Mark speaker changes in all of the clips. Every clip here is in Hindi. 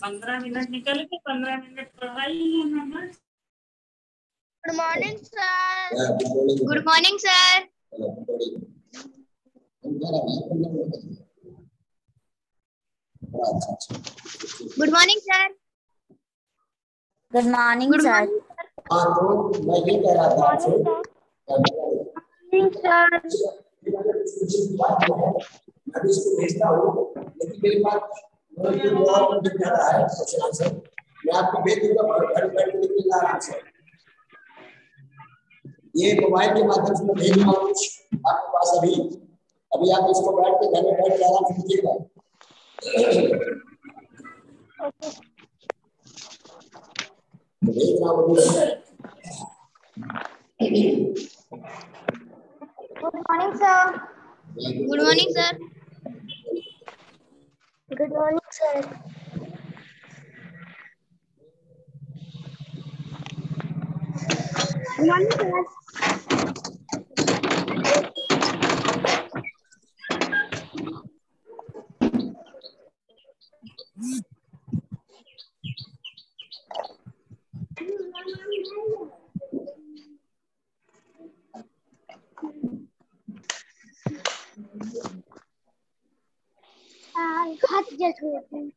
Speaker 1: पंद्रह मिनट निकल के पंद्रह मिनट पढ़ाई
Speaker 2: good morning sir. Good morning sir
Speaker 3: good morning sir
Speaker 4: good morning
Speaker 3: good
Speaker 4: sir
Speaker 3: morning
Speaker 2: हाँ तो मैं ये कह रहा था आपसे
Speaker 3: सर
Speaker 2: मैं भी इसको भेजता हूँ लेकिन मेरे पास रहा है क्वेश्चन आंसर मैं आपको भेज दूँगा घर बैठ के लिख लेना आराम से ये मोबाइल के माध्यम से मैं भेज रहा कुछ आपके पास अभी। अभी आप इसको बैठ के घर में बैठ के आराम से लिखिएगा भेज रहा हूँ
Speaker 3: good morning sir good morning sir good morning sir good morning sir होते हैं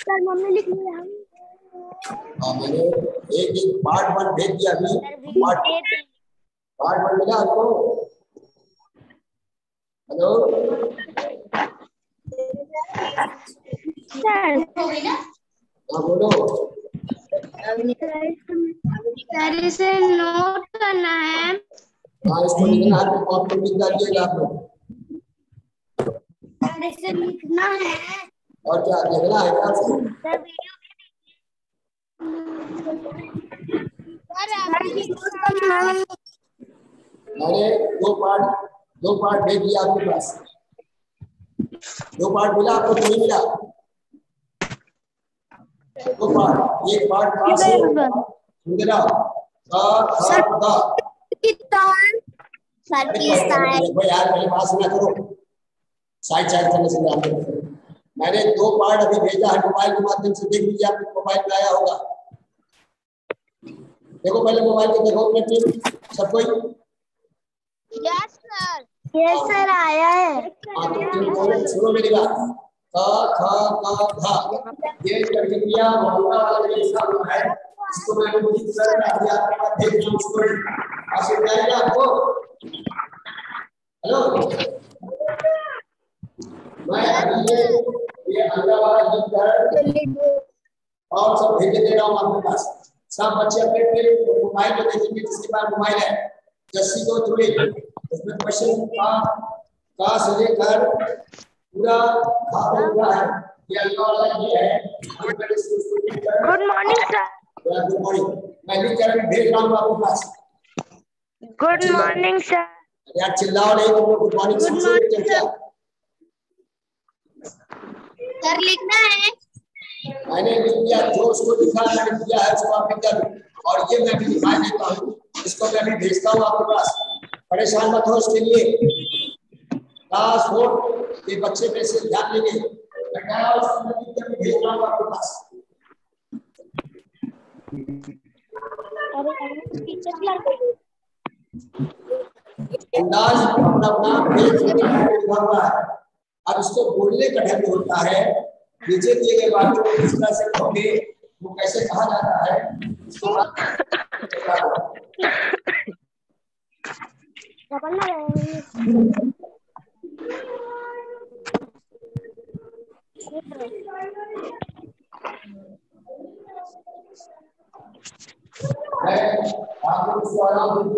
Speaker 3: सर मम्मी लिख लिया
Speaker 2: हाँ मैंने एक एक पार्ट वन भेज दिया अभी। पार्ट पार्ट वन मिला आपको?
Speaker 3: नोट करना है
Speaker 2: इसको लिखना है तो लिख
Speaker 3: इसे लिखना है
Speaker 2: और क्या है क्या दो पार्ट दो पार्ट भेज दिया आपके पास। दो पार्ट मिला, आपको कि नहीं मिला। दो पार्ट एक पार्ट इंदिरा यार पास ना करो साइड साइड करने से ध्यान दो मैंने दो पार्ट अभी भेजा है मोबाइल के माध्यम से देख लीजिए आपके मोबाइल में आया होगा। देखो पहले मोबाइल को देखो अपने टीम सब कोई?
Speaker 3: यस सर यस सर आया है।
Speaker 2: हाँ तो सुनो मेरी बात। ये है। इसको मैं आपके? हेलो? ये और सब भेज दे रहा हूँ आपके पास। सब बच्चे अपने मोबाइल में देखेंगे, जिसके पास मोबाइल है। जस्सी को थ्रू उसमें क्वेश्चन का से लेकर पूरा भाग हुआ है। ये अगला वाला ये है good
Speaker 3: morning sir
Speaker 2: good morning मैं लिख कर भेज रहा हूँ आपके पास।
Speaker 3: गुड मॉर्निंग सर
Speaker 2: यार चिल्लाओ नहीं लोग गुड मॉर्निंग क्या
Speaker 3: सर लिखना है।
Speaker 2: मैंने लिख दिया जो उसको लिखा मैंने दिया है उसको आप लिख और ये मैं भी दिखाई देता हूँ इसको मैं भी भेजता हूँ आपके पास। परेशान मत हो उसके लिए। क्लास फोर के बच्चे पे से ध्यान देंगे रहा हूँ पास। अब इसको बोलने होता है। नीचे दिए गए बातों को किस तरह से कहोगे, वो कैसे कहा जाता है? इसको आपको उसको आराम से दिया तो परिभाषित कीजिएगा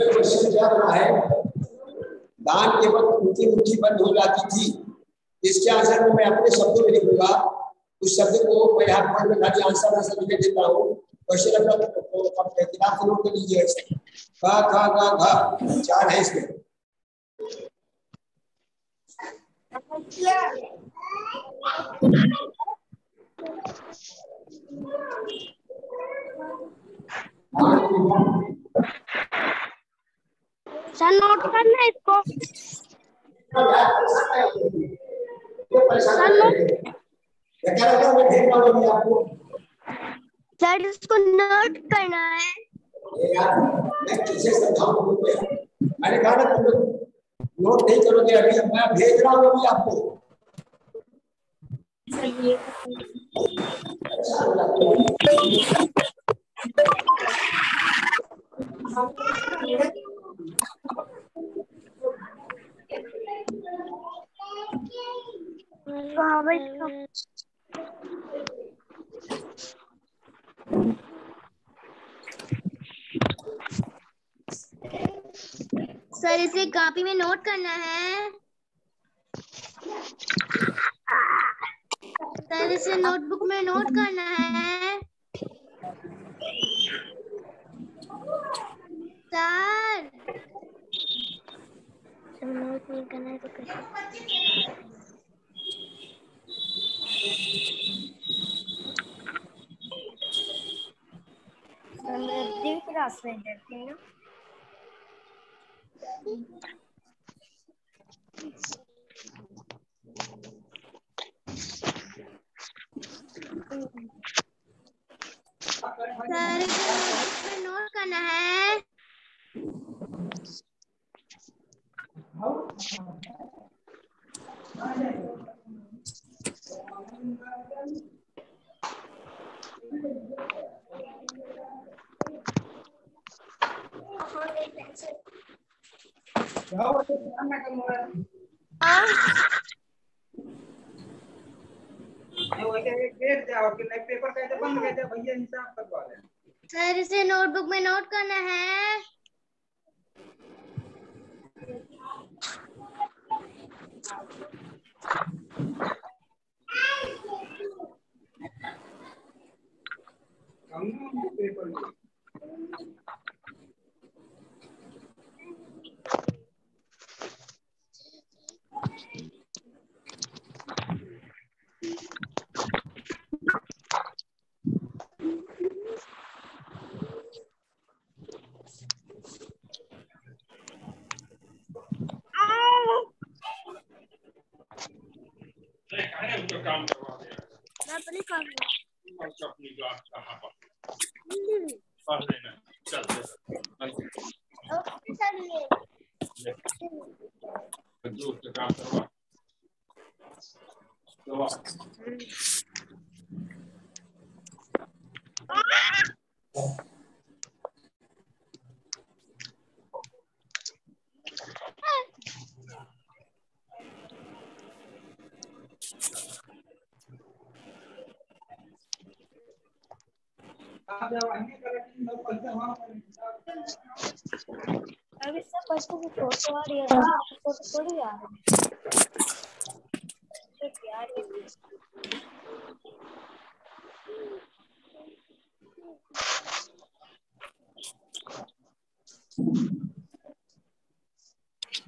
Speaker 3: अरे
Speaker 2: क्या बना है दान के वक्त उनकी मुट्ठी बंद हो जाती थी। इसके आंसर में मैं अपने शब्दों में लिखूँगा। उस शब्द को मैं यहाँ पढ़ में आंसर आंसर लिख देता हूँ। क्वेश्चन अगर किताब से नोट कर लीजिए ऐसे। गा चार है इसमें।
Speaker 3: सर नोट करना इसको।
Speaker 2: रहे हैं। ये क्या मैं भेज रहा हूँ अभी आपको
Speaker 3: सर इसको नोट करना है।
Speaker 2: यार मैं किसे समझाऊं मैंने कहा ना तुम नोट नहीं करोगे अभी मैं भेज रहा हूँ अभी आपको। परेशान हो जाते हो।
Speaker 3: कहाँ पर सर इसे कॉपी में नोट करना है। सर इसे नोटबुक में नोट करना है। सर। नोट नहीं करना है तो कैसे
Speaker 4: समृद्धि क्लास में जाते हैं। ना
Speaker 3: सर इसे नोटबुक में नोट करना है
Speaker 5: पेपर कैसे बंद कैसे भैया हिसाब करवा रहे हैं
Speaker 3: सर इसे नोटबुक में नोट करना है।
Speaker 5: पेपर में
Speaker 6: काय उतर काम करवा दिया
Speaker 3: मैं अपने काम में
Speaker 6: बस अपनी बात कहाँ पर पढ़ लेना चल चल
Speaker 3: ओके सर ये
Speaker 6: दूर से काम करवा करवा
Speaker 5: आप जब आएँगे करेक्टिंग तब पैसा वहाँ पर
Speaker 4: बच्चों की फ़ोटो आ रही है फ़ोटो थोड़ी आ रही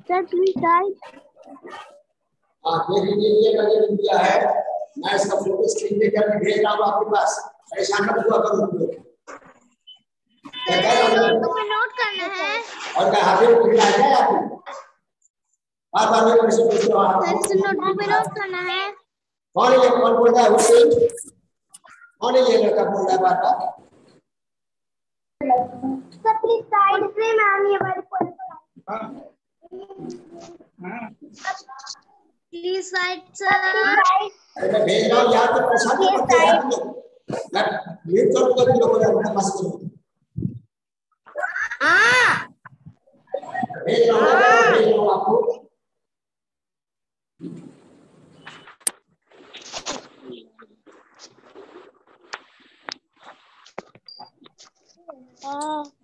Speaker 3: सर प्लीज़ टाइप
Speaker 2: हाँ देख लीजिए ये मैंने लिख दिया है। मैं इसका फ़ोटो स्क्रीन पे करके भेज रहा हूँ आपके पास। परेशान मत हुआ करो।
Speaker 3: नोट करना है
Speaker 2: और क्या हाफिज को मिला है आपको बार बार मेरे से पूछ रहा
Speaker 3: सर
Speaker 2: हूँ
Speaker 3: इसे नोटबुक में नोट करना है
Speaker 2: कौन ये कौन बोल रहा है हुसैन कौन ये लड़का बोल रहा है बार बार
Speaker 3: सर प्लीज़ साइड से मैम ये वाली फ़ोटो
Speaker 5: हाँ हाँ
Speaker 3: प्लीज़ साइड सर
Speaker 2: अरे मैं भेज रहा हूँ यार तो करते यार मैं म्यूट कर तुम लोगों को अपने पास करो भेज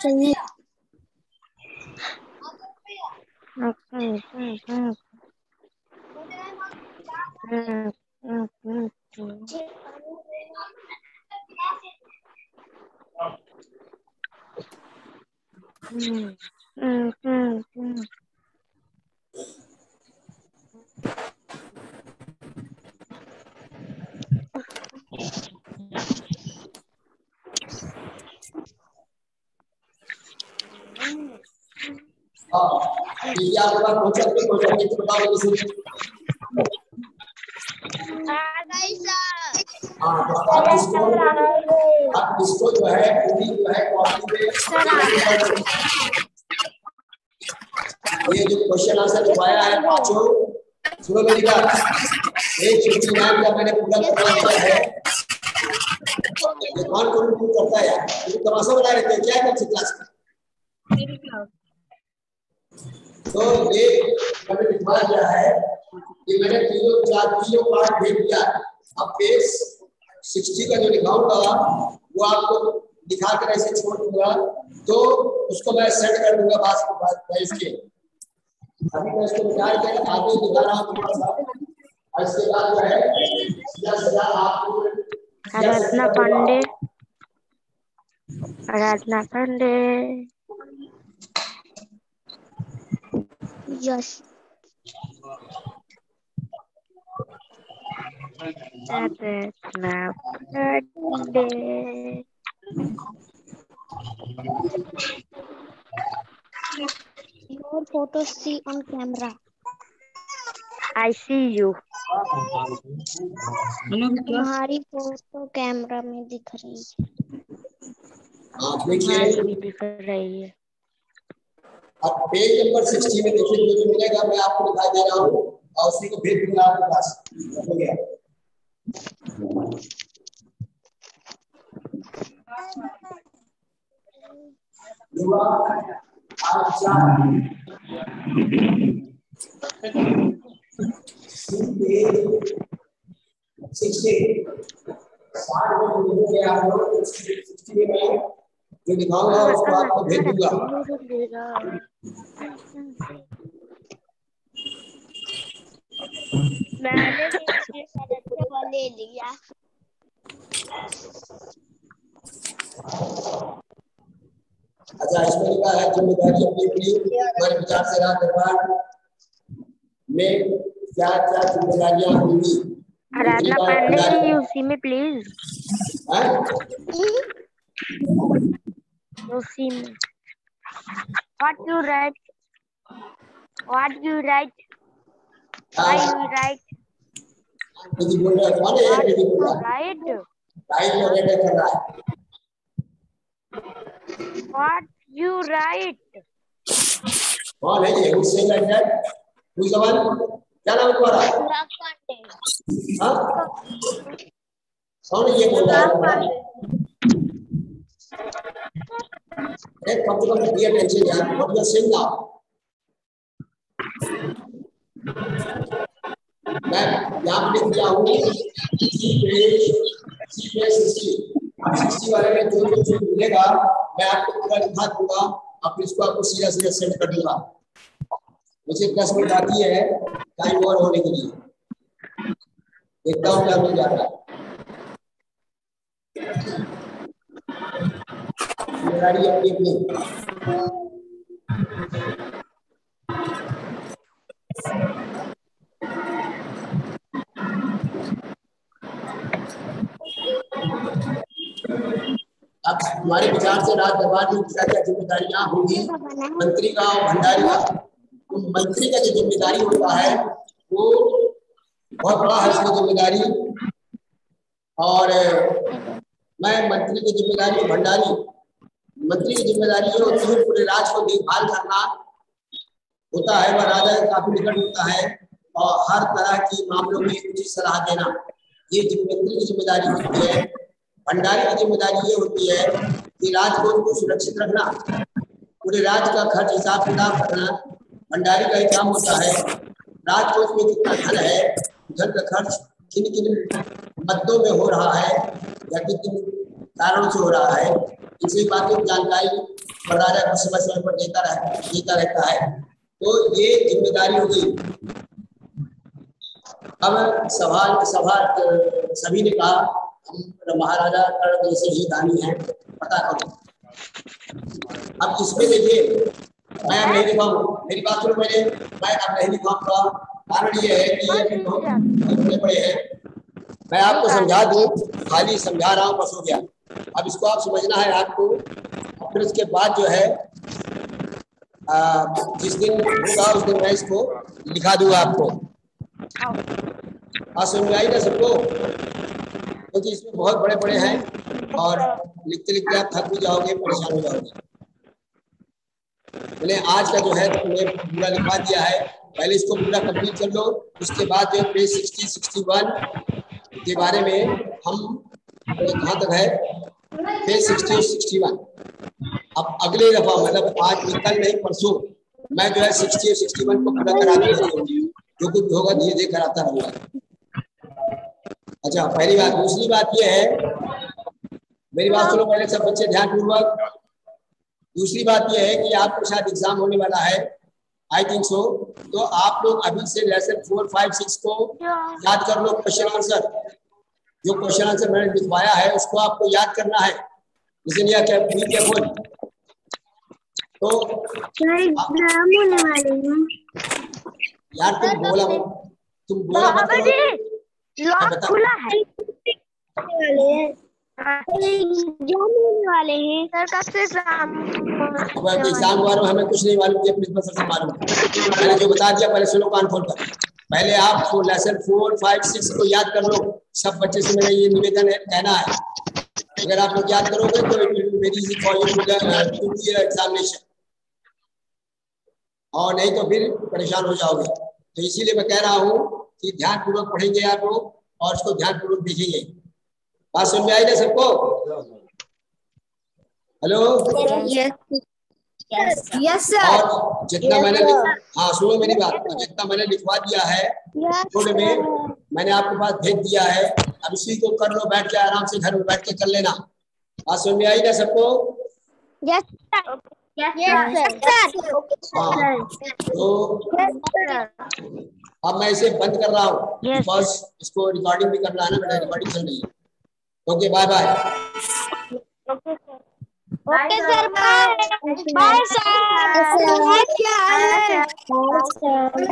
Speaker 2: 真的。嗯嗯嗯嗯。嗯嗯嗯嗯。嗯。हाँ आप इसको जो है पूरी जो है कॉपी पे ये जो क्वेश्चन आंसर लिखवाया है पाँचों सुनो मेरी बात एक फिफ्टी नाइन का मैंने पूरा करवा दिया है ये कौन कौन करता है यार तमाशा बना रहे थे क्या सी क्लास में तो ये मैंने लिखवा दिया है कि मैंने तीनों चार तीनों पार्ट भेज दिया। अब पेज सिक्सटी का जो लिखाऊँगा वो आपको दिखा कर ऐसे छोड़ दूँगा। तो उसको मैं सेट कर दूँगा बाद के बाद में इसके। अभी मैं इसको विचार के आगे दिखा रहा हूँ थोड़ा सा और इसके बाद जो है। सीधा सीधा आपको
Speaker 4: Aradhana Pandey. Aradhana Pandey.
Speaker 3: Yash
Speaker 4: Aradhana Pandey
Speaker 3: your photo see on camera.
Speaker 4: I see you
Speaker 3: तुम्हारी फ़ोटो कैमरा में दिख रही है।
Speaker 4: दिख रही है।
Speaker 2: अब पेज नंबर सिक्सटी में देखिए, जो जो मिलेगा, मैं आपको दिखाई दे रहा हूँ और उसी को भेज दूँगा आपके पास। हो गया। जो दिखाऊँगा, उसको आपको भेज दूँगा।
Speaker 3: मैंने भी ले लिया।
Speaker 2: अच्छा इसमें लिखा है ज़िम्मेदारी अपनी अपनी हमारे विचार से रहा दरबार में क्या क्या जिम्मेदारियाँ होंगी?
Speaker 4: आराधना पांडे जी उसी में प्लीज़ उसी में। what you write what you write why you write
Speaker 2: दीदी बोल रहा है कौन है ये दीदी बोल रहा है
Speaker 4: write
Speaker 2: टाइम में रेड कर रहा है
Speaker 4: what you write
Speaker 2: कौन है ये हुसैन लाइक दैट हुई जवान क्या नाम है तुम्हारा हाँ कौन है ये बोल रहा है से कम be attention यार what you are saying now मैं यहाँ पे लिख दिया हूँ see page see page sixty sixty वाले में जो जो जो मिलेगा, मैं आपको पूरा लिखा दूँगा। अब इसको आपको सीधा सीधा सेंड कर दूँगा। मुझे दस मिनट आती है टाइम ओवर होने के लिए। देखता हूँ क्या मिल जाता है। अपनी अब हमारे विचार से राज दरबार में क्या क्या जिम्मेदारियाँ होंगी। मंत्री का और भंडारी का तो मंत्री का जो ज़िम्मेदारी होता है, वो बहुत बड़ा है उसकी ज़िम्मेदारी। और मैं मंत्री की ज़िम्मेदारी, भंडारी मंत्री की ज़िम्मेदारी ये होती है पूरे राज्य को देखभाल करना होता है वह राजा काफ़ी निकट होता है और हर तरह की मामलों में उचित सलाह देना, ये मंत्री की ज़िम्मेदारी होती है, भंडारी की ज़िम्मेदारी ये होती है कि राजकोष को सुरक्षित रखना, पूरे राज्य का खर्च हिसाब किताब करना, भंडारी का ही काम होता है राजकोष में कितना धन है धन का खर्च किन किन मद्दों में हो रहा है या किन किन कारणों से हो रहा है इसी बात की जानकारी राजा को समय समय पर देता रह, देता रहता है तो ये ज़िम्मेदारी हो गई अब सभा सभा सभी ने कहा, हम महाराजा कर्ण जैसे ही दानी हैं, पता करो। अब इसमें देखिए, मैं नहीं लिखाऊं मेरी बात सुनो पहले, मैं अब नहीं लिखाऊँगा कारण ये है कि ये बड़े हैं। मैं आपको समझा दूँ, खाली समझा रहा हूँ, बस हो गया। अब इसको आप समझना है आपको। और फिर उसके बाद जो है आ, जिस दिन होगा उस दिन मैं इसको लिखा दूँगा आपको। हाँ समझ आई ना सबको? क्योंकि इसमें बहुत बड़े बड़े हैं और लिखते लिखते आप थक भी जाओगे परेशान हो जाओगे। मैंने आज का जो है मैं पूरा लिखवा दिया है। पहले इसको पूरा कंप्लीट कर लो उसके बाद जो पेज सिक्सटी सिक्सटी वन के बारे में हम कहाँ तक है पेज सिक्सटी सिक्सटी अब अगले दफ़ा मतलब आज कल नहीं, परसों मैं जो है सिक्सटी सिक्सटी वन को पूरा करा दूँगा जो कुछ होगा, धीरे धीरे कराता रहूँगा। अच्छा पहली बात, दूसरी बात ये है, मेरी बात सुनो, पहले सब बच्चे ध्यान पूर्वक दूसरी बात यह है कि आपके साथ एग्ज़ाम होने वाला है आई थिंक सो तो आप लोग अभी से लेसन फोर फाइव सिक्स को याद कर लो क्वेश्चन आंसर जो क्वेश्चन आंसर मैंने लिखवाया है उसको आपको याद करना है। या क्या तो
Speaker 3: एग्ज़ाम होने वाले
Speaker 2: यार तुम बोला तुम बोला मत
Speaker 3: लॉक खुला है वाले हैं हैं। सर कब से एग्ज़ाम
Speaker 2: में हमें कुछ नहीं मालूम प्रिंसिपल सर से मालूम। मैंने जो बता दिया पहले सुनो कान खोल कर पहले आप लेसन फोर फाइव सिक्स को याद कर लो। सब बच्चे से मेरा ये निवेदन है कहना है। अगर आप लोग याद करोगे तो very easy for you to be examination और नहीं तो फिर परेशान हो जाओगे। तो इसीलिए मैं कह रहा हूँ कि ध्यान पूर्वक पढ़ेंगे आप लोग और उसको ध्यान पूर्वक देखेंगे। बात समझ में आई ना सबको? हेलो
Speaker 3: यस
Speaker 2: और जितना मैंने लिख- हाँ सुनो मेरी बात जितना मैंने लिखवा दिया है थोड़े में मैंने आपके पास भेज दिया है। अब इसी को कर लो बैठ के आराम से घर में बैठ के कर लेना। बात समझ में आई ना सबको?
Speaker 3: यस सर यस सर
Speaker 2: हाँ तो अब मैं इसे बंद कर रहा हूँ। बिकॉज़ इसको रिकॉर्डिंग भी करना है ना बेटा रिकॉर्डिंग चल रही है। Okay bye bye
Speaker 3: Okay, sir. Bye. Bye, sir. Bye, sir. Bye, sir.